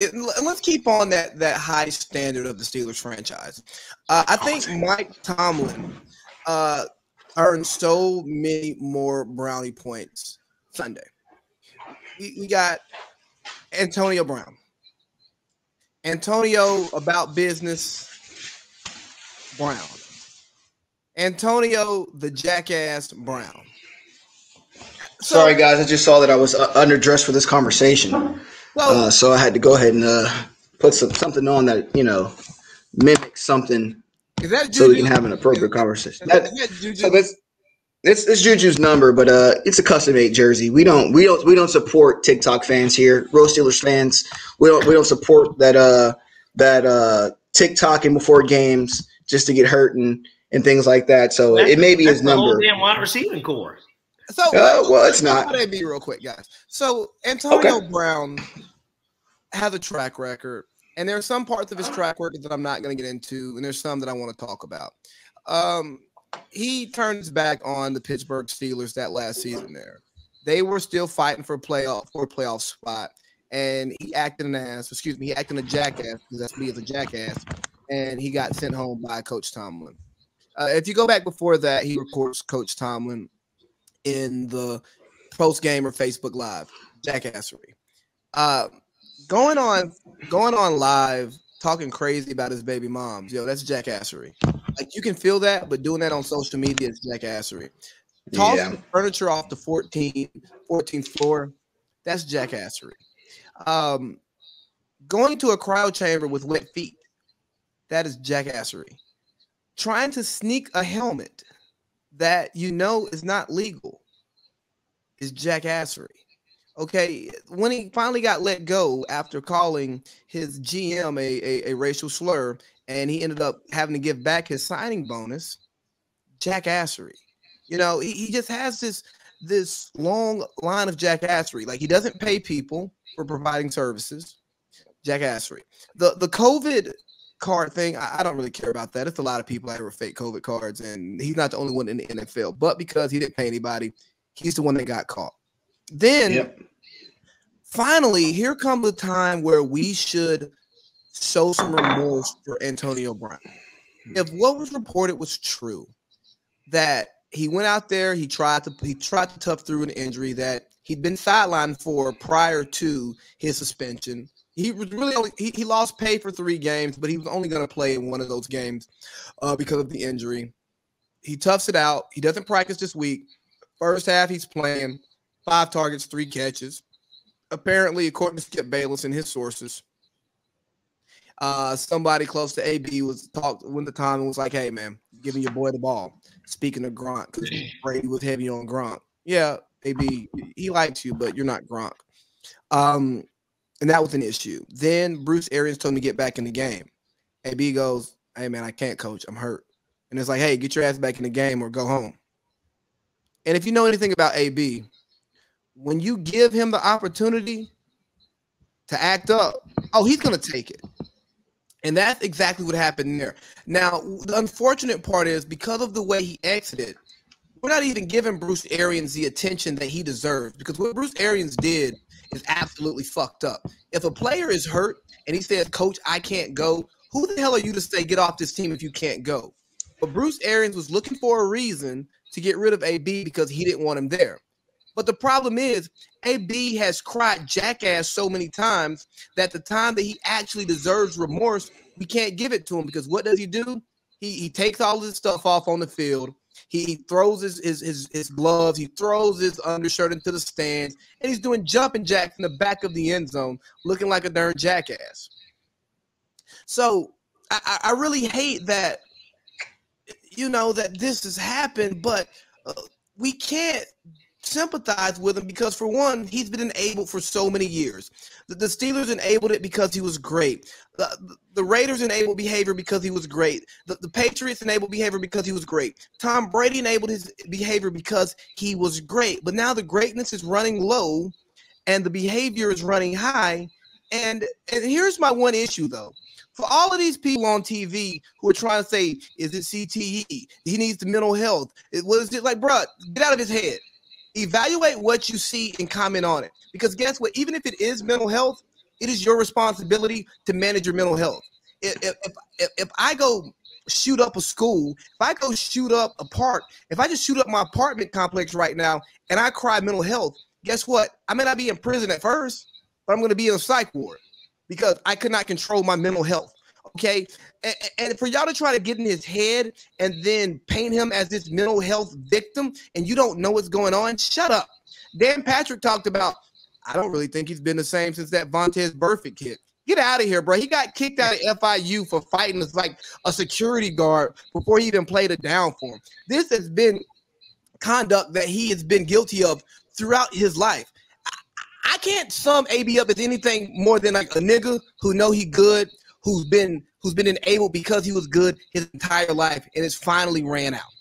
it, let's keep on that that high standard of the Steelers franchise. Uh, I think Mike Tomlin uh, earned so many more brownie points Sunday. We, got Antonio Brown. Antonio about business Brown. Antonio the jackass Brown. So, Sorry, guys. I just saw that I was uh, underdressed for this conversation. Well, uh, so I had to go ahead and uh, put some, something on that you know mimics something, so we can have an appropriate conversation. That, so that's it's, it's Juju's number, but uh, it's a custom made jersey. We don't we don't we don't support TikTok fans here. Rose Steelers fans, we don't we don't support that uh that uh TikToking before games just to get hurt and, and things like that. So that's, it may be his number. Whole damn wide receiving corps. So uh, well, it's not. Let be real quick, guys. So Antonio okay. Brown has a track record, and there are some parts of his track record that I'm not going to get into, and there's some that I want to talk about. Um, he turns back on the Pittsburgh Steelers that last season. There, they were still fighting for a playoff for a playoff spot, and he acted an ass. Excuse me, he acted a jackass because that's me as a jackass, and he got sent home by Coach Tomlin. Uh, if you go back before that, he records Coach Tomlin in the post game or Facebook Live jackassery. Uh, going on going on live talking crazy about his baby moms, yo, that's jackassery. Like you can feel that, but doing that on social media is jackassery. Tossing yeah. furniture off the 14th, 14th floor, that's jackassery. Um, going to a cryo chamber with wet feet, that is jackassery. Trying to sneak a helmet that you know is not legal is jackassery. Okay, when he finally got let go after calling his GM a, a, a, racial slur, and he ended up having to give back his signing bonus, jackassery. You know, he, he just has this this long line of jackassery. Like he doesn't pay people for providing services. Jackassery. The the COVID card thing, I, I, don't really care about that. It's a lot of people that have fake COVID cards, and he's not the only one in the NFL. But because he didn't pay anybody, he's the one that got caught. Then yep finally, here comes the time where we should show some remorse for Antonio Brown. If what was reported was true, that he went out there, he tried to he tried to tough through an injury that he'd been sidelined for prior to his suspension. He was really only he, he lost pay for three games, but he was only going to play in one of those games uh, because of the injury. He toughs it out. He doesn't practice this week. First half, he's playing five targets, three catches apparently, according to Skip Bayless and his sources, uh, somebody close to AB was talked when the time was like, "Hey, man, giving your boy the ball." Speaking of Gronk, because Brady was heavy on Gronk. Yeah, AB, he likes you, but you're not Gronk. Um, and that was an issue. Then Bruce Arians told me to get back in the game. AB goes, "Hey, man, I can't coach. I'm hurt." And it's like, "Hey, get your ass back in the game or go home." And if you know anything about AB, when you give him the opportunity to act up, oh, he's going to take it. And that's exactly what happened there. Now, the unfortunate part is because of the way he exited, we're not even giving Bruce Arians the attention that he deserves because what Bruce Arians did is absolutely fucked up. If a player is hurt and he says, Coach, I can't go, who the hell are you to say get off this team if you can't go? But Bruce Arians was looking for a reason to get rid of AB because he didn't want him there. But the problem is, AB has cried jackass so many times that the time that he actually deserves remorse, we can't give it to him because what does he do? He, he takes all his stuff off on the field. He, throws his, his, his his gloves. He throws his undershirt into the stands, and he's doing jumping jacks in the back of the end zone, looking like a darn jackass. So I, I really hate that, you know, that this has happened, but uh, we can't sympathize with him because, for one, he's been enabled for so many years. The, the Steelers enabled it because he was great. The, the Raiders enabled behavior because he was great. The, the Patriots enabled behavior because he was great. Tom Brady enabled his behavior because he was great. But now the greatness is running low and the behavior is running high. And, and here's my one issue, though for all of these people on TV who are trying to say, is it CTE? He needs the mental health. It was it like, bro, get out of his head evaluate what you see and comment on it. Because guess what? Even if it is mental health, it is your responsibility to manage your mental health. If, if, if, if I go shoot up a school, if I go shoot up a park, if I just shoot up my apartment complex right now and I cry mental health, guess what? I may not be in prison at first, but I'm going to be in a psych ward because I could not control my mental health. Okay. And, and, for y'all to try to get in his head and then paint him as this mental health victim and you don't know what's going on, shut up. Dan Patrick talked about, I don't really think he's been the same since that Vontaze Burfict kid. Get out of here, bro. He got kicked out of FIU for fighting as like a security guard before he even played a down for him. This has been conduct that he has been guilty of throughout his life. I, I can't sum AB up as anything more than like a nigga who know he good, who's been who's been enabled because he was good his entire life and it's finally ran out.